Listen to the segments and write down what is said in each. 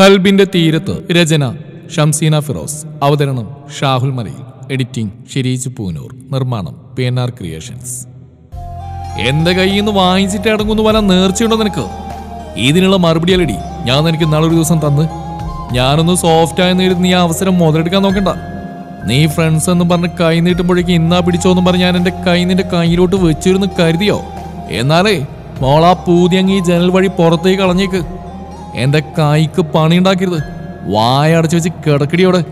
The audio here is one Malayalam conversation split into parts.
കൽബിന്റെ തീരത്ത് രചന ഷംസീന ഫിറോസ് അവതരണം ഷാഹുൽ മലയിൽ. എഡിറ്റിംഗ് ഷിരീജ് പൂനൂർ. നിർമ്മാണം പി എൻ ആർ ക്രിയേഷൻസ്. എന്റെ കയ്യിൽ നിന്ന് വാങ്ങിച്ചിട്ട് അടങ്ങുന്ന പോലെ നേർച്ചയുണ്ടോ നിനക്ക്? ഇതിനുള്ള മറുപടി അല്ലടി. ഞാൻ നിനക്ക് നാളെ ഒരു ദിവസം തന്ന്. ഞാനൊന്ന് സോഫ്റ്റ് ആയി നേരിട്ട് നീ ആ അവസരം മുതലെടുക്കാൻ നോക്കണ്ട. നീ ഫ്രണ്ട്സ് എന്ന് പറഞ്ഞ് കൈ നീട്ടുമ്പോഴേക്ക് ഇന്നാ എന്ന് പറഞ്ഞ് ഞാൻ എന്റെ കൈ നിന്റെ കയ്യിലോട്ട് വെച്ചിരുന്ന് കരുതിയോ? എന്നാലേ മോളാ പൂതി അങ്ങ് ഈ ജനൽ വഴി പുറത്തേക്ക് കളഞ്ഞേക്ക്. എന്റെ കൈക്ക് പണി ഉണ്ടാക്കരുത് വായ അടച്ചു വെച്ച് കിടക്കടിയോടെ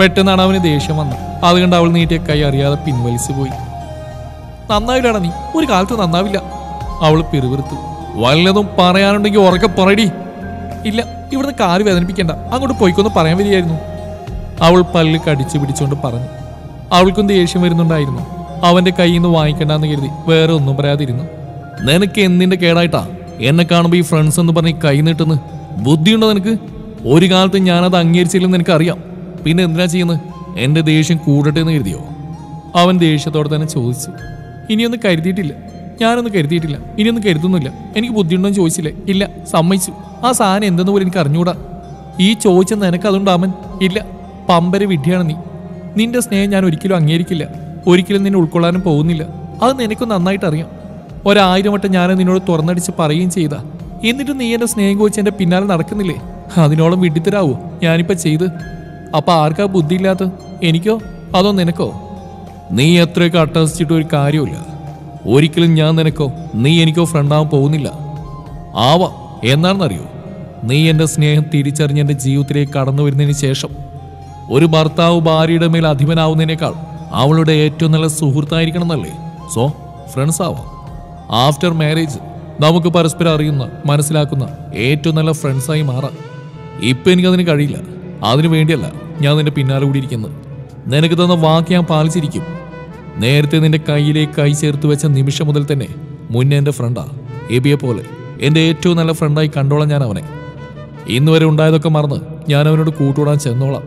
പെട്ടെന്നാണ് അവന് ദേഷ്യം വന്നത്. അതുകൊണ്ട് അവൾ നീട്ടിയ കൈ അറിയാതെ പിൻവലിച്ചു പോയി. നന്നാവില്ലടാ നീ. ഒരു കാലത്ത് നന്നാവില്ല. അവൾ പിറുപിറുത്തു. വല്ലതും പറയാനുണ്ടെങ്കിൽ ഉറക്കെ പറയടി. ഇല്ല ഇവിടുന്ന് കാൽ വേദനിപ്പിക്കണ്ട. അങ്ങോട്ട് പോയിക്കൊന്ന് പറയാൻ വരികയായിരുന്നു. അവൾ പല്ല് കടിച്ചു പിടിച്ചുകൊണ്ട് പറഞ്ഞു. അവൾക്കും ദേഷ്യം വരുന്നുണ്ടായിരുന്നു. അവന്റെ കയ്യിൽ നിന്ന് വാങ്ങിക്കണ്ടെന്ന് കരുതി വേറെ ഒന്നും പറയാതിരുന്നു. നിനക്ക് എന്തിന്റെ കേടായിട്ടാ? എന്നെ കാണുമ്പോ ഈ ഫ്രണ്ട്സ് എന്ന് പറഞ്ഞ് കൈ നീട്ടുന്നു ബുദ്ധിയുണ്ടോ നിനക്ക്? ഒരു കാലത്ത് ഞാനത് അംഗീകരിച്ചില്ലെന്ന് എനിക്കറിയാം. പിന്നെ എന്തിനാ ചെയ്യുന്നത്? എന്റെ ദേഷ്യം കൂടട്ടെ എന്ന് കരുതിയോ? അവൻ ദേഷ്യത്തോടെ തന്നെ ചോദിച്ചു. ഇനിയൊന്നും കരുതിയിട്ടില്ല. ഞാനൊന്നും കരുതിയിട്ടില്ല. ഇനിയൊന്നും കരുതുന്നില്ല. എനിക്ക് ബുദ്ധിയുണ്ടോ എന്ന് ചോദിച്ചില്ലേ. ഇല്ല സമ്മതിച്ചു. ആ സാധനം എന്തെന്ന് പോലും എനിക്ക് അറിഞ്ഞൂടാ. ഈ ചോദിച്ച നിനക്ക് അവൻ ഇല്ല. പമ്പര വിഡ്ഢിയാണ് നീ. നിന്റെ സ്നേഹം ഞാൻ ഒരിക്കലും അംഗീകരിക്കില്ല. ഒരിക്കലും നിന്നെ ഉൾക്കൊള്ളാനും പോകുന്നില്ല. അത് നിനക്ക് നന്നായിട്ട് അറിയാം ഒരായിരം വട്ടം ഞാൻ നിന്നോട് തുറന്നടിച്ച് പറയുകയും ചെയ്ത. എന്നിട്ട് നീ എന്റെ സ്നേഹം കോച്ച് എന്റെ പിന്നാലെ നടക്കുന്നില്ലേ? അതിനോളം വിഡിത്തരാവോ? ഞാനിപ്പോ ചെയ്ത്. അപ്പൊ ആർക്കാ ബുദ്ധിയില്ലാത്ത എനിക്കോ? അതോ നിനക്കോ? നീ എത്രയൊക്കെ അട്ടഹസിച്ചിട്ട് ഒരു കാര്യമില്ല ഒരിക്കലും ഞാൻ നിനക്കോ നീ എനിക്കോ ഫ്രണ്ടാവാൻ പോകുന്നില്ല. ആവാ. എന്നാണെന്നറിയോ? നീ എന്റെ സ്നേഹം തിരിച്ചറിഞ്ഞ് എന്റെ ജീവിതത്തിലേക്ക് കടന്നു വരുന്നതിന് ശേഷം ഒരു ഭർത്താവ് ഭാര്യയുടെ മേൽ അധിപനാവുന്നതിനേക്കാൾ അവളുടെ ഏറ്റവും നല്ല സുഹൃത്തായിരിക്കണം എന്നല്ലേ? സോ ഫ്രണ്ട്സ് ആവാം. ആഫ്റ്റർ മാരേജ് നമുക്ക് പരസ്പരം അറിയുന്ന മനസ്സിലാക്കുന്ന ഏറ്റവും നല്ല ഫ്രണ്ട്സായി മാറാം. ഇപ്പം എനിക്കതിന് കഴിയില്ല. അതിനു വേണ്ടിയല്ല ഞാൻ നിന്റെ പിന്നാലെ കൂടി ഇരിക്കുന്നത് നിനക്ക് തന്ന വാക്ക് ഞാൻ പാലിച്ചിരിക്കും. നേരത്തെ നിന്റെ കയ്യിലേക്ക് കൈ ചേർത്ത് വെച്ച നിമിഷം മുതൽ തന്നെ മുന്നേ എന്റെ ഫ്രണ്ടാ എബിയെ പോലെ എന്റെ ഏറ്റവും നല്ല ഫ്രണ്ടായി കണ്ടോളാം ഞാൻ അവനെ. ഇന്ന് വരെ ഉണ്ടായതൊക്കെ മറന്ന് ഞാൻ അവനോട് കൂട്ടുകൂടാൻ ചെന്നോളാം.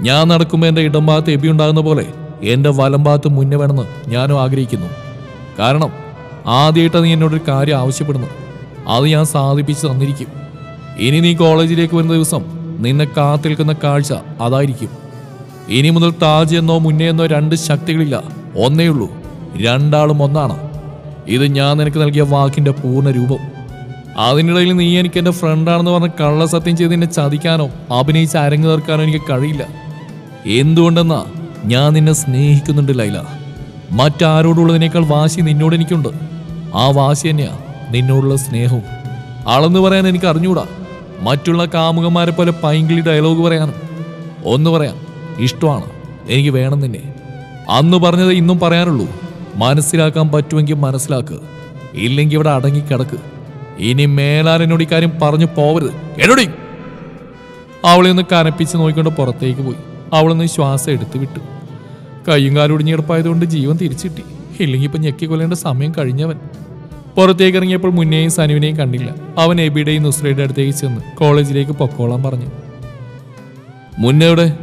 ഞാൻ നടക്കുമ്പോൾ എന്റെ ഇടം ഭാഗത്ത് എബി ഉണ്ടാകുന്ന പോലെ എന്റെ വലം ഭാഗത്ത് മുന്നേ വേണമെന്ന് ഞാനും ആഗ്രഹിക്കുന്നു. കാരണം ആദ്യമായിട്ടാണ് നീ എന്നോടൊരു കാര്യം ആവശ്യപ്പെടുന്നു. അത് ഞാൻ സാധിപ്പിച്ച് തന്നിരിക്കും. ഇനി നീ കോളേജിലേക്ക് വരുന്ന ദിവസം നിന്നെ കാത്തിൽക്കുന്ന കാഴ്ച അതായിരിക്കും. ഇനി മുതൽ താജ് എന്നോ മുന്നേ എന്നോ രണ്ട് ശക്തികളില്ല. ഒന്നേ ഉള്ളൂ. രണ്ടാളും ഒന്നാണ്. ഇത് ഞാൻ നിനക്ക് നൽകിയ വാക്കിന്റെ പൂർണ രൂപം. അതിനിടയിൽ നീ എനിക്ക് എന്റെ ഫ്രണ്ടാണെന്ന് പറഞ്ഞ് കള്ളസത്യം ചെയ്ത് എന്നെ ചതിക്കാനോ അഭിനയിച്ച് അരങ്ങു തീർക്കാനോ എനിക്ക് കഴിയില്ല. എന്തുകൊണ്ടെന്നാ ഞാൻ നിന്നെ സ്നേഹിക്കുന്നുണ്ട് ലൈല? മറ്റാരോടുള്ളതിനേക്കാൾ വാശി നിന്നോട് എനിക്കുണ്ട്. ആ വാശി തന്നെയാ നിന്നോടുള്ള സ്നേഹവും. അളന്നു പറയാൻ എനിക്ക് അറിഞ്ഞൂടാ. മറ്റുള്ള കാമുകന്മാരെ പോലെ പൈങ്കിളി ഡയലോഗ് പറയാനും. ഒന്ന് പറയാം ഇഷ്ടമാണ് എനിക്ക് വേണം നിന്നെ. അന്ന് പറഞ്ഞത് ഇന്നും പറയാനുള്ളൂ മനസ്സിലാക്കാൻ പറ്റുമെങ്കിൽ മനസ്സിലാക്ക് ഇല്ലെങ്കിൽ ഇവിടെ അടങ്ങി അടങ്ങിക്കിടക്ക്. ഇനി മേലാൽ എന്നോട് ഇക്കാര്യം പറഞ്ഞു പോവരുത്. എന്നോടി അവളെ ഒന്ന് കനപ്പിച്ച് നോക്കിക്കൊണ്ട് പുറത്തേക്ക് പോയി. അവളൊന്ന് ശ്വാസം എടുത്തു വിട്ടു. കയ്യും കാലും ഒടിഞ്ഞെടുപ്പായതുകൊണ്ട് ജീവൻ തിരിച്ചിട്ടി. ഇല്ലെങ്കിൽ ഇപ്പൊ ഞെക്കി കൊല്ലേണ്ട സമയം കഴിഞ്ഞവൻ. പുറത്തേക്ക് ഇറങ്ങിയപ്പോൾ മുന്നേയും സനുവിനെയും കണ്ടില്ല. അവൻ എബിയുടെയും നുസ്രയുടെ അടുത്തേക്ക് ചെന്ന് കോളേജിലേക്ക് പൊക്കോളാൻ പറഞ്ഞു. മുന്നെവിടെ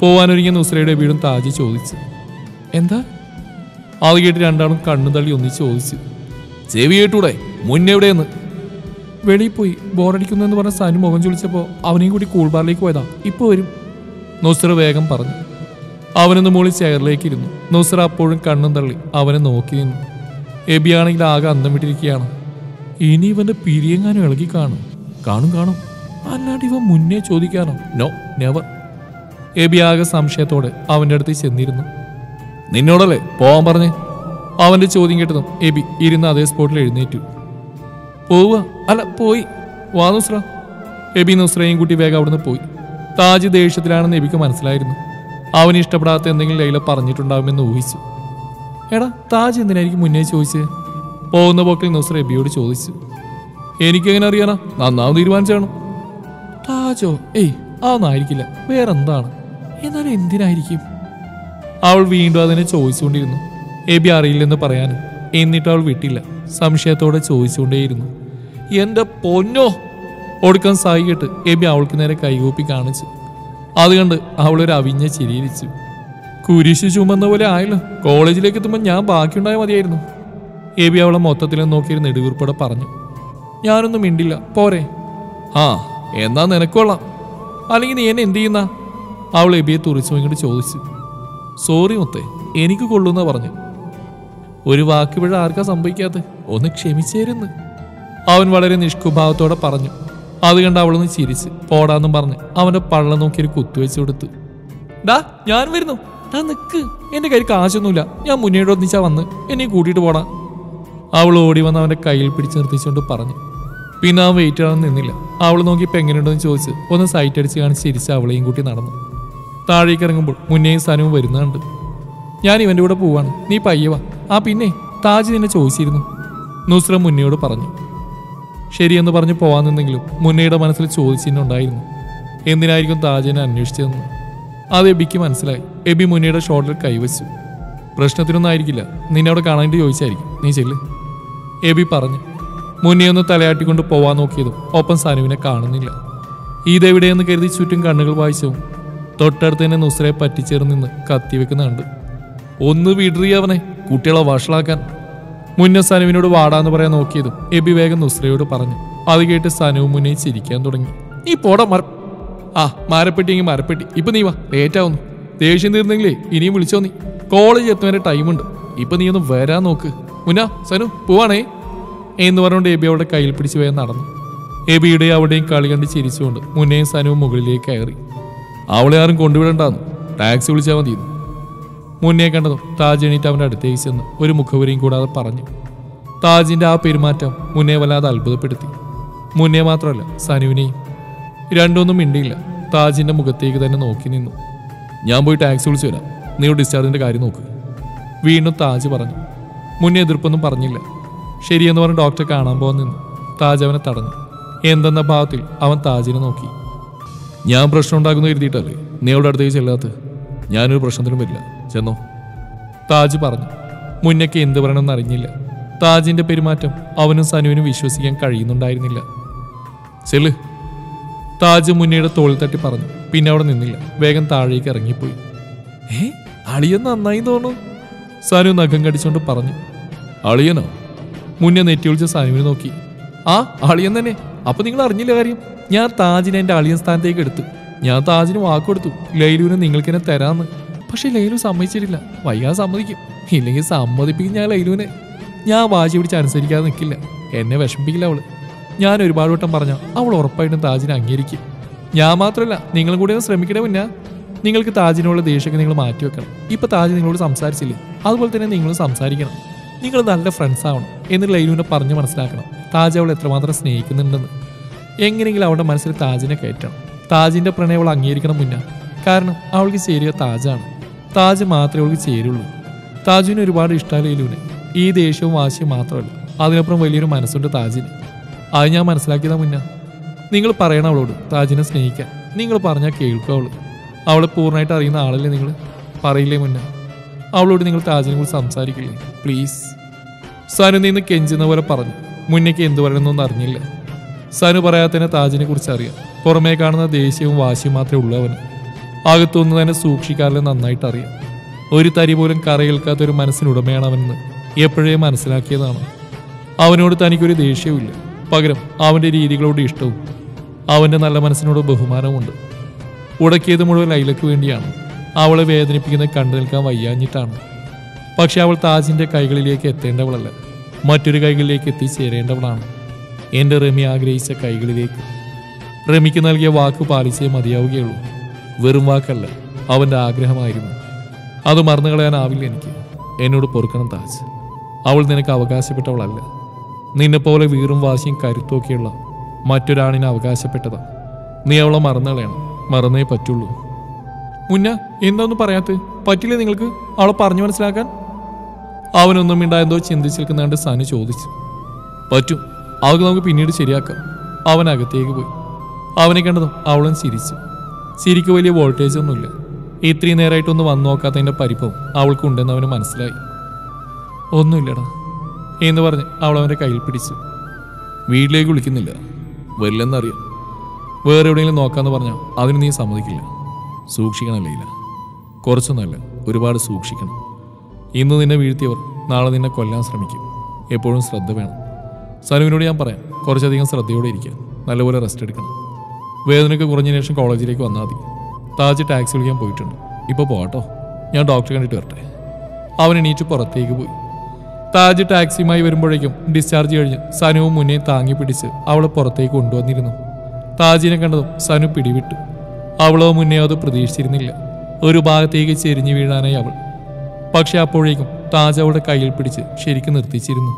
പോവാനൊരുങ്ങിയ നുസ്രയുടെ വീടും താജി ചോദിച്ചു. എന്താ? അത് കേട്ട് രണ്ടാളും കണ്ണു തള്ളി ഒന്നിച്ച് ചോദിച്ചു. ചെവി കേട്ടൂടെ? മുന്നെവിടെയെന്ന് വെളിയിൽ പോയി. ബോറടിക്കുന്നു എന്ന് പറഞ്ഞ സനു മുഖം ചൊളിച്ചപ്പോൾ അവനെയും കൂടി കൂൾബാറിലേക്ക് പോയതാ. ഇപ്പോൾ വരും. നുസ്ര വേഗം പറഞ്ഞു. അവനൊന്ന് മുകളിൽ ചെയറിലേക്ക് ഇരുന്നു നൗസർ അപ്പോഴും കണ്ണും തള്ളി അവനെ നോക്കി നിന്നു. എബിയാണെങ്കിൽ ആകെ അന്തം വിട്ടിരിക്കുകയാണ് ഇനി ഇവന്റെ പിരിയെങ്ങാനും ഇളകി കാണും. കാണും കാണും. അല്ലാണ്ട് ഇവ മുന്നേ ചോദിക്കാനോ? നോ നെവർ എബി ആകെ സംശയത്തോടെ അവന്റെ അടുത്ത് ചെന്നിരുന്നു. നിന്നോടല്ലേ? പോവാൻ പറഞ്ഞേ. അവന്റെ ചോദ്യം കേട്ടതും എബി ഇരുന്ന് അതേ സ്പോട്ടിൽ എഴുന്നേറ്റു. പോവുക? അല്ല പോയി. വാ നുസ്ര എബി നുസ്രയും കൂട്ടി വേഗം അവിടുന്ന് പോയി. താജ് ദേഷ്യത്തിലാണെന്ന് എബിക്ക് മനസ്സിലായിരുന്നു. അവന് ഇഷ്ടപ്പെടാത്ത എന്തെങ്കിലും ലൈല പറഞ്ഞിട്ടുണ്ടാവുമെന്ന് ഊഹിച്ചു. എടാ താജ് എന്തിനായിരിക്കും മുന്നേ ചോദിച്ചത് പോകുന്ന പോക്കിൽ നുസ്ര എബിയോട് ചോദിച്ചു. എനിക്കെങ്ങനെ അറിയാനാ? നന്നാവും തീരുമാനിച്ചാണ് താജോ ഏയ് അതൊന്നായിരിക്കില്ല. വേറെ എന്താണ് എന്നാലും എന്തിനായിരിക്കും? അവൾ വീണ്ടും അതിനെ ചോദിച്ചുകൊണ്ടിരുന്നു. എബി അറിയില്ലെന്ന് പറയാനും എന്നിട്ട് അവൾ വിട്ടില്ല. സംശയത്തോടെ ചോദിച്ചുകൊണ്ടേയിരുന്നു. എന്റെ പൊന്നോ? ഒടുക്കം സഹായിക്കട്ട് എബി അവൾക്ക് നേരെ കൈകൂപ്പി കാണിച്ചു. അത് കണ്ട് അവളൊരു അവിഞ്ഞ ചിരിയിരിച്ചു കുരിശ് ചുമന്ന പോലെ ആയല്ലോ. കോളേജിലേക്ക് എത്തുമ്പോൾ ഞാൻ ബാക്കിയുണ്ടായ മതിയായിരുന്നു. എ ബി അവളെ മൊത്തത്തിൽ നോക്കിയിരുന്ന് നെടുവീർപ്പോടെ പറഞ്ഞു. ഞാനൊന്നും മിണ്ടില്ല. പോരെ. ആ എന്നാ നിനക്കൊള്ളാം അല്ലെങ്കിൽ നീ എന്നെ എന്ത് ചെയ്യുന്ന? അവൾ എബിയെ തുറിച്ചു ഇങ്ങോട്ട് ചോദിച്ചു. സോറി മുത്തേ എനിക്ക് കൊള്ളുന്ന പറഞ്ഞു. ഒരു വാക്ക് പിഴ ആർക്കാ സംഭവിക്കാത്ത ഒന്ന് ക്ഷമിച്ചേരുന്ന്. അവൻ വളരെ നിഷ്കുഭാവത്തോടെ പറഞ്ഞു. അത് കണ്ട് അവളൊന്ന് ചിരിച്ച്. പോടാന്നും പറഞ്ഞ് അവന്റെ പള്ള നോക്കി ഒരു കുത്തുവെച്ച് കൊടുത്തു. ഡാ ഞാൻ വരുന്നു. ഡാ നിക്ക്. എന്റെ കയ്യിൽ കാശൊന്നുമില്ല. ഞാൻ മുന്നേട്ട് ഒന്നിച്ചാ വന്ന് എന്നെ കൂട്ടിയിട്ട് പോടാ. അവൾ ഓടി വന്ന് അവന്റെ കയ്യിൽ പിടിച്ച് നിർത്തിച്ചുകൊണ്ട് പറഞ്ഞു. പിന്നെ ആ വെയിറ്റ് ആണെന്ന് നിന്നില്ല. അവൾ നോക്കി ഇപ്പം എങ്ങനെയുണ്ടെന്ന് ചോദിച്ച് ഒന്ന് സൈറ്റ് അടിച്ച് കാണിച്ച് ചിരിച്ച് അവളെയും കൂട്ടി നടന്നു. താഴേക്ക് ഇറങ്ങുമ്പോൾ മുന്നേയും സ്ഥാനവും വരുന്നുണ്ട്. ഞാൻ ഇവന്റെ കൂടെ പോവാണ്. നീ പയ്യവാ ആ പിന്നെ താജ് നിന്നെ ചോദിച്ചിരുന്നു. നുസ്ര മുന്നയോട് പറഞ്ഞു. ശരിയെന്ന് പറഞ്ഞ് പോവാൻ നിന്നെങ്കിലും മുന്നയുടെ മനസ്സിൽ ചോദിച്ചിട്ടുണ്ടായിരുന്നു എന്തിനായിരിക്കും താജിനെ അന്വേഷിച്ചതെന്ന്. അത് എബിക്ക് മനസ്സിലായി. AB മുന്നയുടെ shoulder കൈവച്ചു. പ്രശ്നത്തിനൊന്നും ആയിരിക്കില്ല നിന്നെ അവിടെ കാണാനായിട്ട് ചോദിച്ചായിരിക്കും. നീ ചെല്ല്. എബി പറഞ്ഞു. മുന്നയൊന്ന് തലയാട്ടിക്കൊണ്ട് പോവാൻ നോക്കിയതും ഒപ്പം സനുവിനെ കാണുന്നില്ല. ഇതെവിടെയെന്ന് കരുതി ചുറ്റും കണ്ണുകൾ വായിച്ചും തൊട്ടടുത്ത് തന്നെ നുസ്രയെ പറ്റിച്ചേർന്ന് നിന്ന് കത്തിവെക്കുന്ന കണ്ടു ഒന്ന് വിടറിയവനെ കുട്ടികളെ വഷളാക്കാൻ. മുന്നേ സനുവിനോട് വാടാന്ന് പറയാൻ നോക്കിയതും എബി വേഗം നുസ്രയോട് പറഞ്ഞു. അത് കേട്ട് സനുവും മുന്നേ ചിരിക്കാൻ തുടങ്ങി. നീ പോടാ മര ആ മരപ്പെട്ടിയെങ്കിൽ മരപ്പെട്ടി. ഇപ്പൊ നീ വാ ലേറ്റാവുന്നു ദേഷ്യം തീർന്നെങ്കിലേ ഇനിയും വിളിച്ചോ നീ. കോളേജ് എത്തുന്നവരെ ടൈമുണ്ട് ഇപ്പൊ നീ ഒന്ന് വരാൻ നോക്ക്. മുന്ന സനു പോവാണേ. എന്ന് പറഞ്ഞുകൊണ്ട് എബി അവളുടെ കയ്യിൽ പിടിച്ച് വേഗം നടന്നു. എബിയുടെ അവിടെയും കളി കണ്ട് ചിരിച്ചുകൊണ്ട് മുന്നേയും സനുവും മുകളിലേക്ക് കയറി. അവളെ ആരും കൊണ്ടുവിടണ്ടാന്ന്. ടാക്സി വിളിച്ചാൽ മതിയെന്ന്. മുന്നേ കണ്ടതും താജ് എണീറ്റ് അവന്റെ അടുത്തേക്ക് ചെന്ന് ഒരു മുഖവരിയും കൂടാതെ പറഞ്ഞു. താജിന്റെ ആ പെരുമാറ്റം മുന്നേ വല്ലാതെ അത്ഭുതപ്പെടുത്തി. മുന്നേ മാത്രമല്ല സനുവിനെയും. രണ്ടൊന്നും മിണ്ടിയില്ല. താജിന്റെ മുഖത്തേക്ക് തന്നെ നോക്കി നിന്നു. ഞാൻ പോയി ടാക്സി വിളിച്ചു വരാം. നീ ഡിസ്ചാർജിന്റെ കാര്യം നോക്ക്. വീണ്ടും താജ് പറഞ്ഞു. മുന്നേ എതിർപ്പൊന്നും പറഞ്ഞില്ല. ശരിയെന്ന് പറഞ്ഞ് ഡോക്ടറെ കാണാൻ പോകാൻ നിന്നു. താജ് അവനെ തടഞ്ഞു. എന്തെന്ന ഭാവത്തിൽ അവൻ താജിനെ നോക്കി. ഞാൻ പ്രശ്നം ഉണ്ടാക്കുന്നു കരുതിയിട്ടല്ലേ? നീ അവിടെ അടുത്തേക്ക് ചെല്ലാത്ത ഞാനൊരു പ്രശ്നത്തിനും വരില്ല. ചെന്നോ. താജ് പറഞ്ഞു മുന്നൊക്കെ എന്ത് പറയണമെന്ന് അറിഞ്ഞില്ല. താജിന്റെ പെരുമാറ്റം അവനും സനുവിനും വിശ്വസിക്കാൻ കഴിയുന്നുണ്ടായിരുന്നില്ല. ചെൽ താജ് മുന്നയുടെ തോളിൽ തട്ടി പറഞ്ഞു. പിന്നെ അവിടെ നിന്നില്ല. വേഗം താഴേക്ക് ഇറങ്ങിപ്പോയി. ഏ അളിയൻ നന്നായി തോന്നുന്നു. സനു നഖം കടിച്ചുകൊണ്ട് പറഞ്ഞു. അളിയനോ? മുന്നേ നെറ്റി വിളിച്ച് സനുവിനെ നോക്കി. ആ അളിയൻ തന്നെ. അപ്പൊ നിങ്ങൾ അറിഞ്ഞില്ല കാര്യം? ഞാൻ താജിനെ എന്റെ അളിയൻ സ്ഥാനത്തേക്ക് എടുത്തു. ഞാൻ താജിന് വാക്ക് കൊടുത്തു ലൈലുവിനെ നിങ്ങൾക്ക് എന്നെ തരാന്ന്. പക്ഷെ ലൈലു സമ്മതിച്ചിട്ടില്ല. വൈകാൻ സമ്മതിക്കും. ഇല്ലെങ്കിൽ സമ്മതിപ്പിക്കും ഞാൻ ലൈലുവിനെ. ഞാൻ വാശി പിടിച്ച് അനുസരിക്കാതെ നിൽക്കില്ല. എന്നെ വിഷമിപ്പിക്കില്ല അവൾ. ഞാൻ ഒരുപാട് വട്ടം പറഞ്ഞ അവൾ ഉറപ്പായിട്ടും താജിനെ അംഗീകരിക്കും. ഞാൻ മാത്രമല്ല നിങ്ങളും കൂടി ഒന്ന് ശ്രമിക്കണേ മുന്നേ. നിങ്ങൾക്ക് താജിനുള്ള ദേഷ്യമൊക്കെ നിങ്ങൾ മാറ്റി വെക്കണം. ഇപ്പൊ താജ് നിങ്ങളോട് സംസാരിച്ചില്ലേ? അതുപോലെ തന്നെ നിങ്ങളും സംസാരിക്കണം. നിങ്ങൾ നല്ല ഫ്രണ്ട്സ് ആവണം എന്ന് ലൈലുവിനെ പറഞ്ഞ് മനസ്സിലാക്കണം. താജ് അവൾ എത്രമാത്രം സ്നേഹിക്കുന്നുണ്ടെന്ന്. എങ്ങനെയെങ്കിലും അവളുടെ മനസ്സിൽ താജിനെ കയറ്റണം. താജിന്റെ പ്രണയം അവൾ അംഗീകരിക്കണം മുന്നേ. കാരണം അവൾക്ക് ശരിയോ താജാണ്. താജ് മാത്രമേ അവൾക്ക് ചേരുള്ളൂ. താജുവിന് ഒരുപാട് ഇഷ്ടമാണ് ലൈലുവിനെ. ഈ ദേഷ്യവും വാശിയും മാത്രമല്ല. അതിനപ്പുറം വലിയൊരു മനസ്സുണ്ട് താജിന്. അത് ഞാൻ മനസ്സിലാക്കിയതാ മുന്നാ. നിങ്ങൾ പറയണം അവളോട് താജിനെ സ്നേഹിക്കാൻ. നിങ്ങൾ പറഞ്ഞാൽ കേൾക്കും അവൾ. അവളെ പൂർണമായിട്ട് അറിയുന്ന ആളല്ലേ നിങ്ങൾ പറയില്ലേ മുന്നേ? അവളോട് നിങ്ങൾ താജിനെ കുറിച്ച് സംസാരിക്കില്ലേ? പ്ലീസ് സനു നിന്ന് കെഞ്ചുന്ന പോലെ പറഞ്ഞു. മുന്നേക്ക് എന്തു പറയണമെന്നൊന്നും അറിഞ്ഞില്ല. സനു പറയാത്തന്നെ താജിനെ കുറിച്ച് അറിയാം. പുറമേ കാണുന്ന ദേഷ്യവും വാശിയും മാത്രമേ ഉള്ളൂ അവന്. അകത്തുനിന്ന് തന്നെ സൂക്ഷിക്കാറില്ല നന്നായിട്ട് അറിയാം. ഒരു തരി പോലും കറയേൽക്കാത്ത ഒരു മനസ്സിനുടമയാണ് അവനെന്ന് എപ്പോഴേ മനസ്സിലാക്കിയതാണ്. അവനോട് തനിക്കൊരു ദേഷ്യവുമില്ല. പകരം അവന്റെ രീതികളോട് ഇഷ്ടവും അവന്റെ നല്ല മനസ്സിനോട് ബഹുമാനവുമുണ്ട്. ഉടക്കിയത് മുഴുവൻ ലൈലയ്ക്ക് വേണ്ടിയാണ്. അവളെ വേദനിപ്പിക്കുന്ന കണ്ടു നിൽക്കാൻ വയ്യാഞ്ഞിട്ടാണ്. പക്ഷെ അവൾ താജിന്റെ കൈകളിലേക്ക് എത്തേണ്ടവളല്ല. മറ്റൊരു കൈകളിലേക്ക് എത്തിച്ചേരേണ്ടവളാണ് എന്റെ റമി ആഗ്രഹിച്ച കൈകളിലേക്ക്. റമിക്ക് നൽകിയ വാക്ക് പാലിച്ചേ മതിയാവുകയുള്ളൂ. വെറും വാക്കല്ല. അവന്റെ ആഗ്രഹമായിരുന്നു. അത് മറന്നു കളയാനാവില്ല എനിക്ക്. എന്നോട് പൊറുക്കണം താജ്. അവൾ നിനക്ക് അവകാശപ്പെട്ടവളല്ല. നിന്നെപ്പോലെ വീറും വാശിയും കരുത്തൊക്കെയുള്ള മറ്റൊരാണിനെ അവകാശപ്പെട്ടതാ. നീ അവളെ മറന്നു കളയണം. മറന്നേ പറ്റുള്ളൂ. മുന്ന എന്താന്ന് പറയാത്ത? പറ്റില്ലേ നിങ്ങൾക്ക്? അവളെ പറഞ്ഞു മനസ്സിലാക്കാൻ? അവനൊന്നും മിണ്ടായെന്തോ ചിന്തിച്ച് നിൽക്കുന്നാണ്ട് സനു ചോദിച്ചു. പറ്റും. അവൾക്ക് നമുക്ക് പിന്നീട് ശരിയാക്കാം. അവൻ അകത്തേക്ക് പോയി. അവനെ കണ്ടതും അവളും ചിരിച്ചു. ചിരിക്ക് വലിയ വോൾട്ടേജ് ഒന്നുമില്ല. ഇത്രയും നേരമായിട്ടൊന്ന് വന്നു നോക്കാത്തതിന്റെ പരിഭവം അവൾക്കുണ്ടെന്ന് അവന് മനസ്സിലായി. ഒന്നുമില്ലടാ എന്ന് പറഞ്ഞ് അവൾ അവന്റെ കയ്യിൽ പിടിച്ചു. വീട്ടിലേക്ക് വിളിക്കുന്നില്ല. വരില്ലെന്നറിയാം. വേറെ എവിടെയെങ്കിലും നോക്കാമെന്ന് പറഞ്ഞാൽ അതിന് നീ സമ്മതിക്കില്ല. സൂക്ഷിക്കണം ഇല്ല കുറച്ചൊന്നുമല്ല ഒരുപാട് സൂക്ഷിക്കണം. ഇന്ന് നിന്നെ വീഴ്ത്തിയവർ നാളെ നിന്നെ കൊല്ലാൻ ശ്രമിക്കും. എപ്പോഴും ശ്രദ്ധ വേണം. സനുവിനോട് ഞാൻ പറയാം കുറച്ചധികം ശ്രദ്ധയോടെ ഇരിക്കുക. നല്ലപോലെ റെസ്റ്റ് എടുക്കണം. വേദനയ്ക്ക് കുറഞ്ഞ ശേഷം കോളേജിലേക്ക് വന്നാൽ മതി. താജ് ടാക്സി വിളിക്കാൻ പോയിട്ടുണ്ട്. ഇപ്പോൾ പോകട്ടോ ഞാൻ ഡോക്ടറെ കണ്ടിട്ട് വരട്ടെ. അവൻ എണീറ്റ് പുറത്തേക്ക് പോയി. താജ് ടാക്സിയുമായി വരുമ്പോഴേക്കും ഡിസ്ചാർജ് കഴിഞ്ഞ് സനുവും മുന്നേ താങ്ങി പിടിച്ച് അവളെ പുറത്തേക്ക് കൊണ്ടുവന്നിരുന്നു. താജിനെ കണ്ടതും സനു പിടിവിട്ടു. അവളോ മുന്നേ അത് പ്രതീക്ഷിച്ചിരുന്നില്ല. ഒരു ഭാഗത്തേക്ക് ചെരിഞ്ഞു വീഴാനായി അവൾ. പക്ഷെ അപ്പോഴേക്കും താജ് അവളുടെ കയ്യിൽ പിടിച്ച് ശരിക്കും നിർത്തിച്ചിരുന്നു.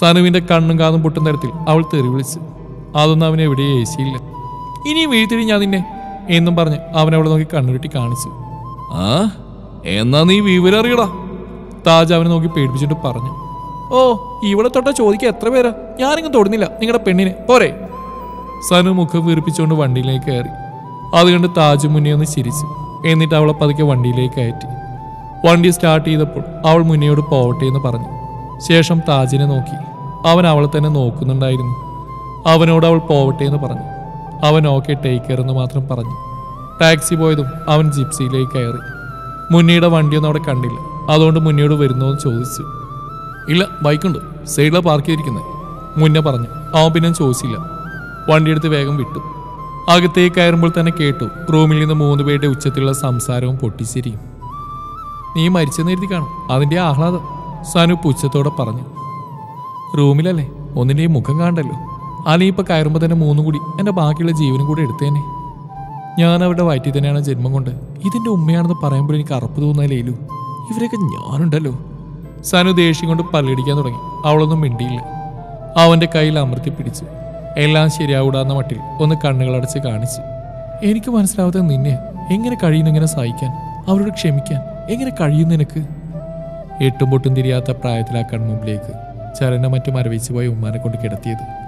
സനുവിന്റെ കണ്ണും കാതും പൊട്ടുന്ന തരത്തിൽ അവൾ തെറി വിളിച്ചു. അതൊന്നും അവനെവിടെയും ഏശിയില്ല ഇനി വീഴ്ത്തിരി ഞാൻ നിന്നെ എന്നും പറഞ്ഞ് അവനവിടെ നോക്കി കണ്ണുരുട്ടി കാണിച്ചു. ആ? എന്നാ നീ വിവരം അറിയടാ. താജ് അവനെ നോക്കി പേടിപ്പിച്ചിട്ട് പറഞ്ഞു. ഓ ഇവിടെ തൊട്ടാ ചോദിക്കാൻ എത്ര പേരാ? ഞാനിങ്ങ് തൊടുന്നില്ല. നിങ്ങളുടെ പെണ്ണിനെ. പോരെ. സനു മുഖം വീർപ്പിച്ചുകൊണ്ട് വണ്ടിയിലേക്ക് കയറി. അത് കണ്ട് താജ് മുന്നേ ഒന്ന് ചിരിച്ചു. എന്നിട്ട് അവളെ പതുക്കെ വണ്ടിയിലേക്ക് കയറ്റി. വണ്ടി സ്റ്റാർട്ട് ചെയ്തപ്പോൾ അവൾ മുന്നയോട് പോവട്ടെ എന്ന് പറഞ്ഞു. ശേഷം താജിനെ നോക്കി. അവൻ അവളെ തന്നെ നോക്കുന്നുണ്ടായിരുന്നു. അവനോട് അവൾ പോവട്ടെ എന്ന് പറഞ്ഞു. അവൻ ഓക്കെ ടേക്ക് എന്ന് മാത്രം പറഞ്ഞു. ടാക്സി പോയതും അവൻ ജിപ്സിയിലേക്ക് കയറി. മുന്നിയുടെ വണ്ടിയൊന്നും അവിടെ കണ്ടില്ല. അതുകൊണ്ട് മുന്നിയോട് വരുന്നോ എന്ന് ചോദിച്ചു. ഇല്ല ബൈക്കുണ്ട് സൈഡിലാണ് പാർക്ക് ചെയ്തിരിക്കുന്നത് മുന്നേ പറഞ്ഞു. അവൻ പിന്നെ ചോദിച്ചില്ല. വണ്ടിയെടുത്ത് വേഗം വിട്ടു. അകത്തേക്ക് കയറുമ്പോൾ തന്നെ കേട്ടു. റൂമിൽ നിന്ന് മൂന്ന് പേരുടെ ഉച്ചത്തിലുള്ള സംസാരവും പൊട്ടിച്ചിരിയും. നീ മരിച്ചെന്ന് എഴുതി കാണും. അതിന്റെ ആഹ്ലാദം. സനു പുച്ഛത്തോടെ പറഞ്ഞു. റൂമിലല്ലേ? ഒന്നിന്റെയും മുഖം കാണണ്ടല്ലോ. അല്ലെങ്കിൽ ഇപ്പൊ കയറുമ്പോൾ തന്നെ മൂന്നും കൂടി എന്റെ ബാക്കിയുള്ള ജീവനും കൂടി എടുത്തേനെ ഞാൻ അവരുടെ വയറ്റിൽ തന്നെയാണ് ജന്മം കൊണ്ട്. ഇതിന്റെ ഉമ്മയാണെന്ന് പറയുമ്പോൾ എനിക്ക് അറപ്പ് തോന്നാലേലു ഇവരൊക്കെ ഞാനുണ്ടല്ലോ. സനു ദേഷ്യം കൊണ്ട് പല്ലടിക്കാൻ തുടങ്ങി. അവളൊന്നും മിണ്ടിയില്ല. അവന്റെ കയ്യിൽ അമർത്തി പിടിച്ച്. എല്ലാം ശരിയാവൂടാന്ന മട്ടിൽ ഒന്ന് കണ്ണുകളടച്ച് കാണിച്ച്. എനിക്ക് മനസ്സിലാവാത്ത നിന്നെ എങ്ങനെ കഴിയുന്നു ഇങ്ങനെ സഹിക്കാൻ? അവരോട് ക്ഷമിക്കാൻ എങ്ങനെ കഴിയും നിനക്ക്? എട്ടും പൊട്ടും തിരിയാത്ത പ്രായത്തിൽ ആ കൺമുമ്പിലേക്ക് ചരനെ മറ്റും മരവിച്ചു പോയ ഉമ്മാനെ കൊണ്ട് കിടത്തിയത്.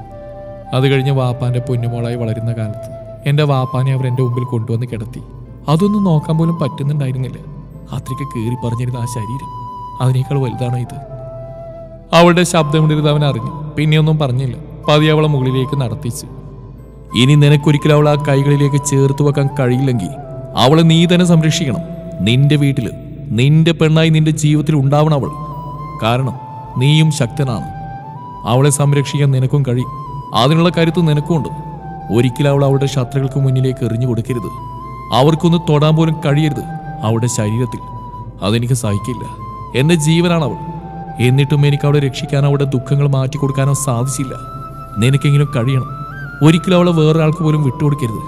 അത് കഴിഞ്ഞ് വാപ്പാന്റെ പൊന്നുമോളായി വളരുന്ന കാലത്ത് എന്റെ വാപ്പാനെ അവർ എന്റെ മുമ്പിൽ കൊണ്ടുവന്ന് കിടത്തി. അതൊന്നും നോക്കാൻ പോലും പറ്റുന്നുണ്ടായിരുന്നില്ല. അത്രയ്ക്ക് കീറി പറഞ്ഞിരുന്ന ആ ശരീരം. അതിനേക്കാൾ വലുതാണോ ഇത്? അവളുടെ ശബ്ദം കൊണ്ടിരുന്ന് അവൻ അറിഞ്ഞു. പിന്നെയൊന്നും പറഞ്ഞില്ല. പതി അവളെ മുകളിലേക്ക് നടത്തിച്ചു. ഇനി നിനക്കൊരിക്കലും അവൾ ആ കൈകളിലേക്ക് ചേർത്ത് വെക്കാൻ കഴിയില്ലെങ്കിൽ അവളെ നീ തന്നെ സംരക്ഷിക്കണം. നിന്റെ വീട്ടിൽ നിന്റെ പെണ്ണായി നിന്റെ ജീവിതത്തിൽ ഉണ്ടാവണം അവൾ. കാരണം നീയും ശക്തനാണ്. അവളെ സംരക്ഷിക്കാൻ നിനക്കും കഴിയും. അതിനുള്ള കരുത്ത് നിനക്കുമുണ്ട്. ഒരിക്കലും അവൾ അവളുടെ ശത്രുക്കൾക്ക് മുന്നിലേക്ക് എറിഞ്ഞു കൊടുക്കരുത്. അവർക്കൊന്ന് തൊടാൻ പോലും കഴിയരുത് അവളുടെ ശരീരത്തിൽ. അതെനിക്ക് സഹിക്കില്ല. എന്റെ ജീവനാണ് അവൾ എന്നിട്ടും എനിക്ക് അവളെ രക്ഷിക്കാനോ അവളുടെ ദുഃഖങ്ങൾ മാറ്റി കൊടുക്കാനോ സാധിച്ചില്ല. നിനക്കെങ്കിലും കഴിയണം. ഒരിക്കലും അവളെ വേറൊരാൾക്ക് പോലും വിട്ടുകൊടുക്കരുത്.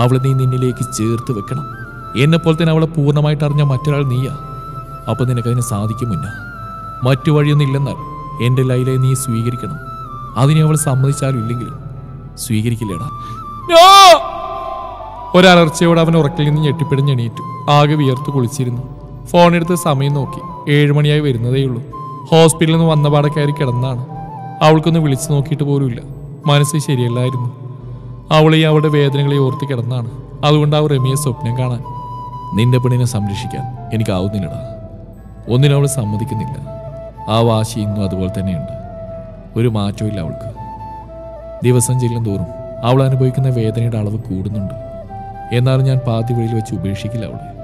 അവളെ നീ നിന്നിലേക്ക് ചേർത്ത് വെക്കണം. എന്നെപ്പോലെ തന്നെ അവളെ പൂർണമായിട്ട് അറിഞ്ഞ മറ്റൊരാൾ നീയാ. അപ്പൊ നിനക്കതിന് സാധിക്കും മുന്ന മറ്റു വഴിയൊന്നും ഇല്ലെന്നാൽ എന്റെ ലൈലയെ നീ സ്വീകരിക്കണം. അതിനെ അവൾ സമ്മതിച്ചാലും ഇല്ലെങ്കിലും സ്വീകരിക്കില്ലേടാ ഒരലർച്ചയോടെ അവൻ ഉറക്കിൽ നിന്ന് ഞെട്ടിപ്പിടിഞ്ഞ് എണീറ്റു. ആകെ വിയർത്ത് കുളിച്ചിരുന്നു. ഫോണെടുത്ത് സമയം നോക്കി. ഏഴുമണിയായി വരുന്നതേയുള്ളൂ ഹോസ്പിറ്റലിൽ നിന്ന് വന്നപാടെ കയറി കിടന്നാണ്. അവൾക്കൊന്ന് വിളിച്ചു നോക്കിയിട്ട് പോലുമില്ല. മനസ്സ് ശരിയല്ലായിരുന്നു. അവളെ അവളുടെ വേദനകളെ ഓർത്ത് കിടന്നാണ്. അതുകൊണ്ട് ആ രമിയെ സ്വപ്നം കാണാൻ. നിന്റെ പെണ്ണിനെ സംരക്ഷിക്കാൻ എനിക്കാവുന്നില്ലടാ. ഒന്നിനും അവൾ സമ്മതിക്കുന്നില്ല. ആ വാശി ഇന്നും അതുപോലെ തന്നെയുണ്ട്. ഒരു മാറ്റവും ഇല്ല അവൾക്ക്. ദിവസം ചെല്ലും തോറും അവൾ അനുഭവിക്കുന്ന വേദനയുടെ അളവ് കൂടുന്നുണ്ട്. എന്നാലും ഞാൻ പാതി വഴിയിൽ വെച്ച് ഉപേക്ഷിക്കില്ല അവളെ.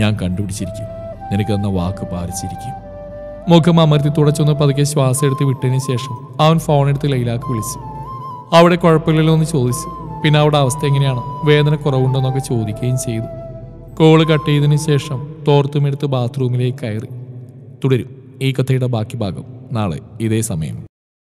ഞാൻ കണ്ടുപിടിച്ചിരിക്കും. നിനക്ക് തന്ന വാക്ക് പാലിച്ചിരിക്കും. മുഖം അമർത്തി തുടച്ചൊന്ന് പതുക്കെ ശ്വാസം എടുത്ത് വിട്ടതിന് ശേഷം അവൻ ഫോണെടുത്ത് ലൈലാക്ക് വിളിച്ചു. അവിടെ കുഴപ്പമില്ലല്ലോ എന്ന് ചോദിച്ചു. പിന്നെ അവിടെ അവസ്ഥ എങ്ങനെയാണ്? വേദന കുറവുണ്ടോന്നൊക്കെ ചോദിക്കുകയും ചെയ്തു. കോൾ കട്ട് ചെയ്തതിന് ശേഷം തോർത്തുമെടുത്ത് ബാത്റൂമിലേക്ക് കയറി. തുടരും. ഈ കഥയുടെ ബാക്കി ഭാഗം നാളെ ഇതേ സമയം.